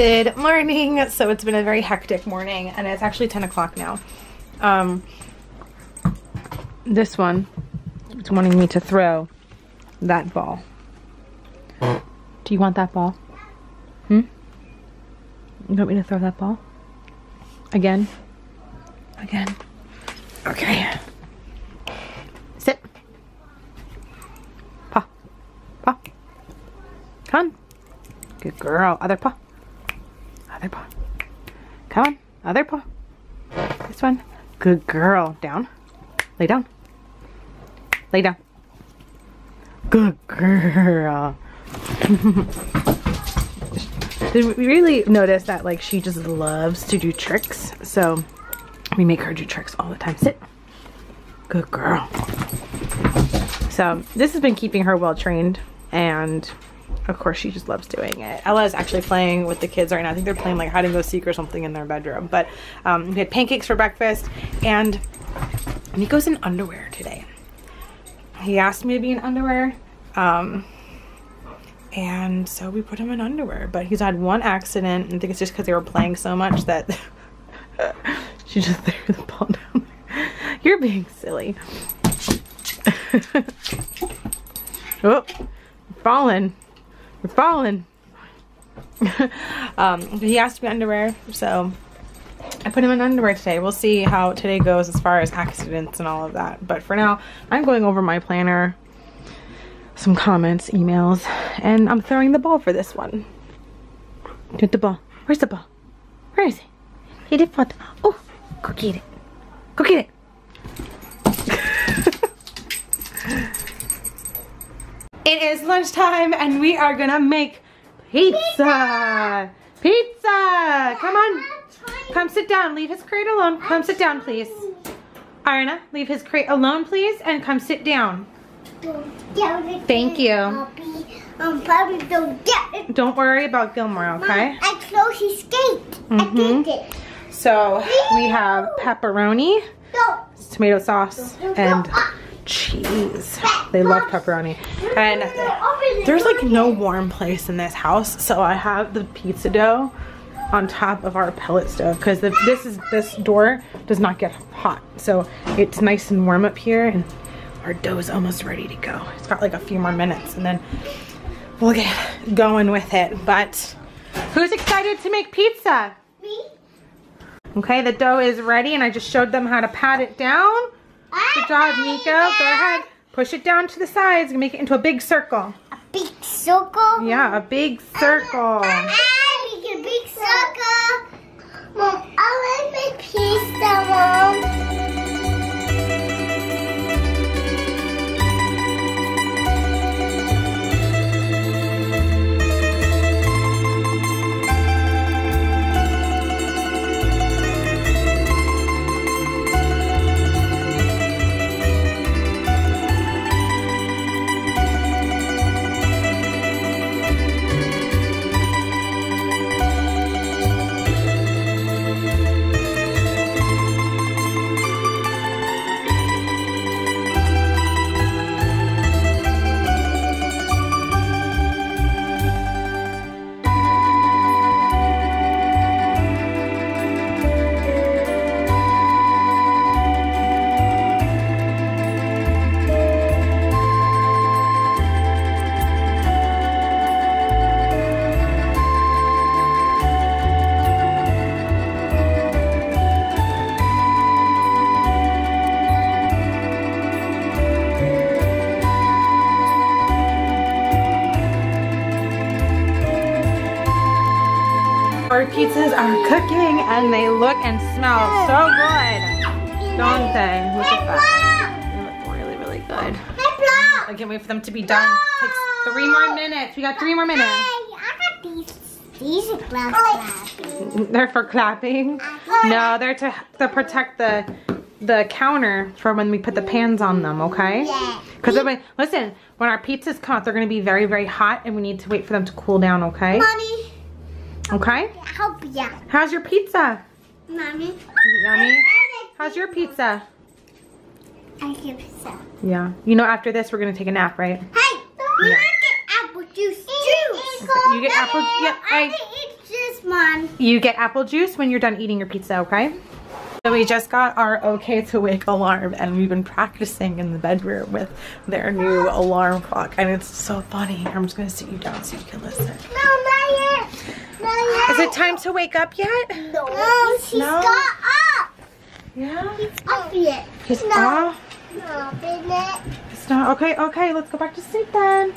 Good morning. So it's been a very hectic morning and it's actually 10 o'clock now. Um, this one is wanting me to throw that ball. Do you want that ball? Hmm? You want me to throw that ball? Again? Again? Okay. Sit. Paw. Paw. Come on. Good girl. Other paw. Other paw. Come on. Other paw. This one. Good girl. Down. Lay down. Lay down. Good girl. Did we really notice that like she just loves to do tricks. So we make her do tricks all the time. Sit. Good girl. So this has been keeping her well trained and of course she just loves doing it. Ella is actually playing with the kids right now. I think they're playing like hide and go seek or something in their bedroom. But um, we had pancakes for breakfast and Nico's in underwear today. He asked me to be in underwear. Um, and so we put him in underwear. But he's had one accident. I think it's just because they were playing so much that she just threw the ball down there. You're being silly. oh, falling. We're falling. um, he asked be underwear, so I put him in underwear today. We'll see how today goes as far as accidents and all of that. But for now, I'm going over my planner, some comments, emails, and I'm throwing the ball for this one. Get the ball. Where's the ball? Where is it? He did fall. Oh, go get it. Go get it. it is lunchtime and we are gonna make pizza. Pizza. Come on. Come sit down. Leave his crate alone. Come sit down, please. Arna, leave his crate alone, please, and come sit down. Thank you. Um, don't. Don't worry about Gilmore, okay? I closed his gate. I did it. So we have pepperoni, No. tomato sauce, and cheese. They love pepperoni. And there's like no warm place in this house, so I have the pizza dough on top of our pellet stove because this is this door does not get hot, so it's nice and warm up here, and our dough is almost ready to go. It's got like a few more minutes, and then we'll get going with it. But who's excited to make pizza? Me? Okay, the dough is ready, and I just showed them how to pat it down. Good job, Nico. Go ahead. Push it down to the sides and make it into a big circle. A big circle? Yeah, a big circle. Mom, I like my pizza, Mom. Our pizzas are cooking and they look and smell so good. Don't they? Look at that. They look really, really good. I can't wait for them to be done. Takes three more minutes. We got three more minutes. I got these. These are glass They're for clapping. No, they're to, to protect the the counter for when we put the pans on them, okay? Yeah. Because listen, when our pizzas come out, they're gonna be very, very hot and we need to wait for them to cool down, okay? Mommy, Okay? help ya. How's your pizza? Mommy. Yummy? How's your pizza? I so. Yeah. You know after this we're gonna take a nap, right? Hey, we Yeah. get apple juice juice. You get apple- yeah, I- I eat this one. You get apple juice when you're done eating your pizza, okay? So we just got our okay to wake alarm and we've been practicing in the bedroom with their new alarm clock and it's so funny. I'm just gonna sit you down so you can listen. No, not yet. Not yet. Is it time to wake up yet? No. No, she's No? got up. Yeah. He's up yet. It's no. off. No, isn't it? It's not okay, okay, let's go back to sleep then.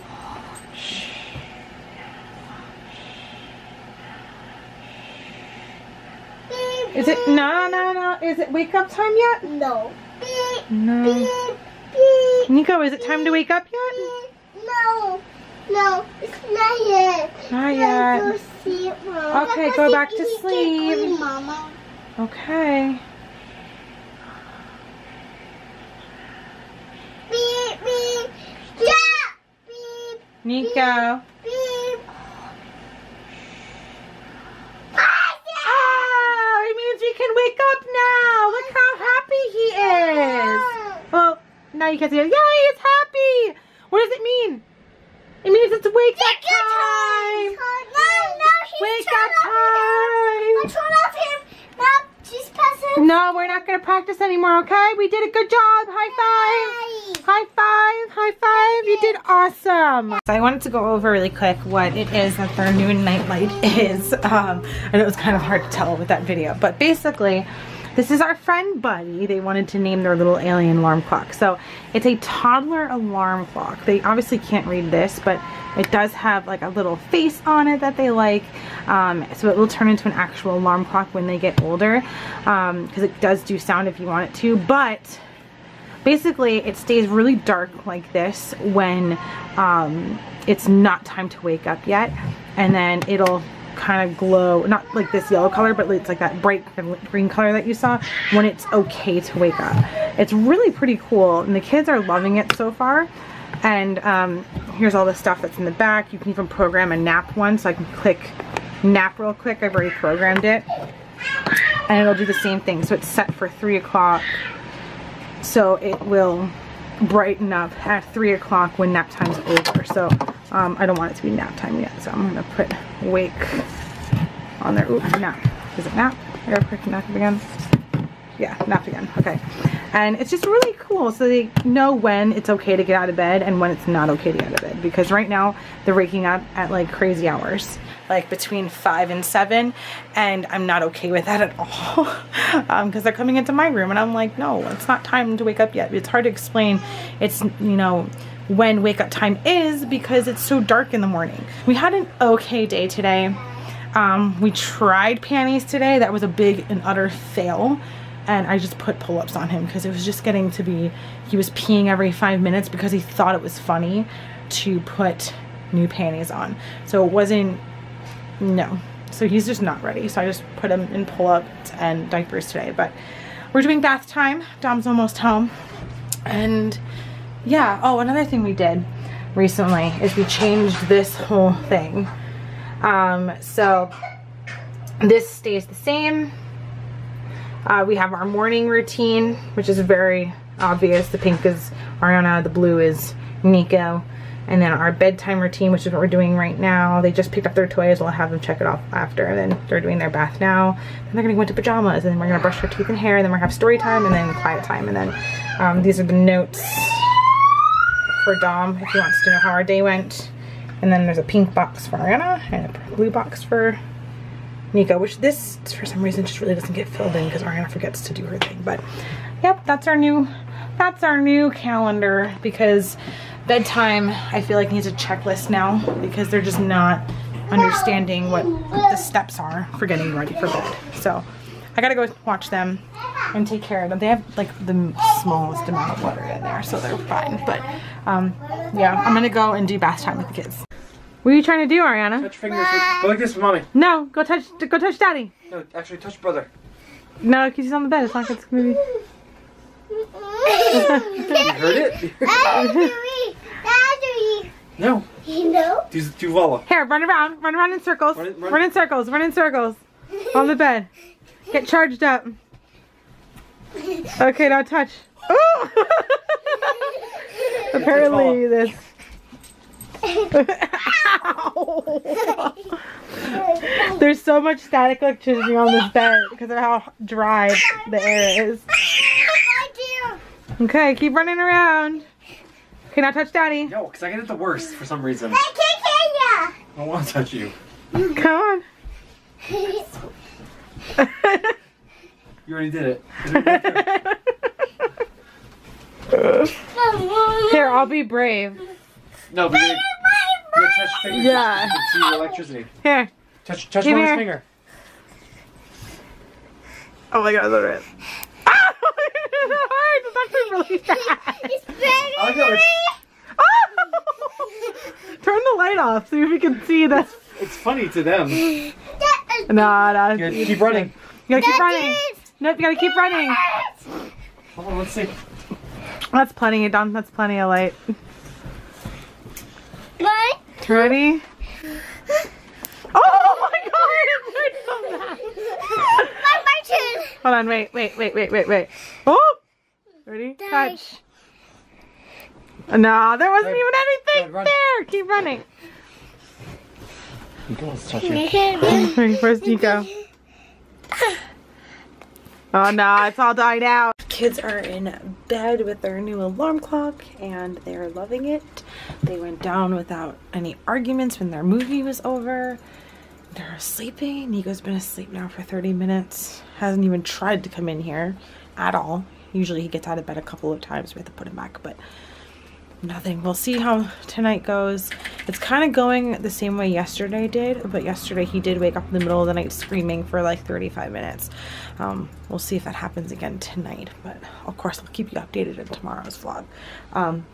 Beep, Is it no no no is it wake up time yet? No. Beep, No. beep, beep. Nico, is it time to wake up yet? No. No, it's not yet. Not yet. go sleep. Okay, go back to sleep. clean, Mama. Okay. Beep, beep. Yeah. Beep, Nico. beep. Oh, it means we can wake up now. Look how happy he is. Well, now you can see, yay, he's happy. What does it mean? It means it's wake up time. No, no, Wake up time. I'm trying to him. Now she's passing. No, we're not going to practice anymore, okay? We did a good job. High five. High five. High five. You did awesome. So I wanted to go over really quick what it is that their new nightlight is. Um, I know it was kind of hard to tell with that video, but basically, this is our friend Buddy. They wanted to name their little alien alarm clock. So it's a toddler alarm clock. They obviously can't read this, but it does have like a little face on it that they like. Um, so it will turn into an actual alarm clock when they get older because it does do sound if you want it to. But basically it stays really dark like this when um, it's not time to wake up yet. And then it'll kind of glow, not like this yellow color, but it's like that bright green color that you saw when it's okay to wake up. It's really pretty cool and the kids are loving it so far. And um, here's all the stuff that's in the back. You can even program a nap one, so I can click nap real quick. I've already programmed it. And it'll do the same thing. So it's set for three o'clock. So it will brighten up at three o'clock when nap time's over. So um, I don't want it to be nap time yet. So I'm gonna put wake on there. Ooh, nap. Is it nap? I gotta nap again. Yeah, nap again. Okay. And it's just really cool so they know when it's okay to get out of bed and when it's not okay to get out of bed. Because right now they're waking up at like crazy hours. Like between 5 and 7 and I'm not okay with that at all. Because um, they're coming into my room and I'm like, no, it's not time to wake up yet. It's hard to explain. It's, you know, when wake up time is because it's so dark in the morning. We had an okay day today. Um, we tried panties today. That was a big and utter fail. And I just put pull-ups on him because it was just getting to be, he was peeing every five minutes because he thought it was funny to put new panties on. So it wasn't, no. So he's just not ready. So I just put him in pull-ups and diapers today. But we're doing bath time. Dom's almost home. And yeah, oh, another thing we did recently is we changed this whole thing. Um, so this stays the same. Uh, we have our morning routine, which is very obvious. The pink is Ariana, the blue is Nico. And then our bedtime routine, which is what we're doing right now. They just picked up their toys. We'll have them check it off after. And then they're doing their bath now. Then they're gonna go into pajamas. And then we're gonna brush their teeth and hair. And then we're gonna have story time and then quiet time. And then um, these are the notes for Dom if he wants to know how our day went. And then there's a pink box for Ariana and a blue box for Nico, which this, for some reason, just really doesn't get filled in because Ariana forgets to do her thing. But, yep, that's our new, that's our new calendar because bedtime, I feel like needs a checklist now because they're just not understanding what the steps are for getting ready for bed. So, I gotta go watch them and take care of them. They have like the smallest amount of water in there, so they're fine. But, um, yeah, I'm gonna go and do bath time with the kids. What are you trying to do, Ariana? Touch fingers. With, go like this mommy. No, go touch, go touch daddy. No, actually touch brother. No, because he's on the bed. It's not it's gonna be. You heard it? Daddy, Daddy. no. You know? Do, do voila. Here, run around. Run around in circles. Run Run, run- in circles. Run in circles. On the bed. Get charged up. Okay, now touch. Apparently this. There's so much static electricity on this bed because of how dry the air is. I do. Okay, keep running around. Okay, now touch daddy. No, because I get it the worst for some reason. I can't I don't want to touch you. Come on. You already did it. Is it right? Here, I'll be brave. no, but you you gotta touch your fingers. Yeah. You can see the electricity. Here. Touch, touch Give one finger. Oh my god, that's it. It's hard. It's actually really fast. It's very, I like. Oh! Turn the light off so we can see this. It's funny to them. You No, no. gotta keep running. You gotta keep running. Nope, you gotta keep running. Hold on, let's see. That's plenty, Dom. That's plenty of light. What? Ready? Oh my god! It's so bad. My, my turn. Hold on, wait, wait, wait, wait, wait, wait. Oh! Ready? Touch. No, there wasn't Good. even anything Good, there. Keep running. You can almost touch it. Ready, Where's Nico? Oh no, it's all died out. Kids are in bed with their new alarm clock and they're loving it. They went down without any arguments when their movie was over. They're sleeping. Nico's been asleep now for 30 minutes. Hasn't even tried to come in here at all. Usually he gets out of bed a couple of times. We have to put him back, but nothing. We'll see how tonight goes. It's kind of going the same way yesterday did, but yesterday he did wake up in the middle of the night screaming for like 35 minutes. Um, we'll see if that happens again tonight, but of course I'll keep you updated in tomorrow's vlog. Um,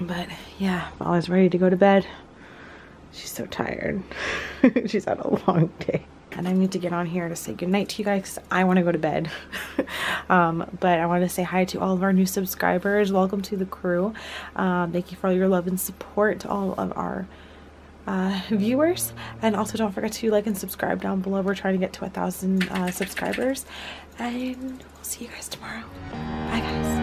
but yeah, Molly's ready to go to bed. She's so tired. She's had a long day. And I need to get on here to say goodnight to you guys I want to go to bed. um, but I want to say hi to all of our new subscribers. Welcome to the crew. Um, thank you for all your love and support to all of our uh, viewers. And also don't forget to like and subscribe down below. We're trying to get to a thousand uh, subscribers. And we'll see you guys tomorrow. Bye guys.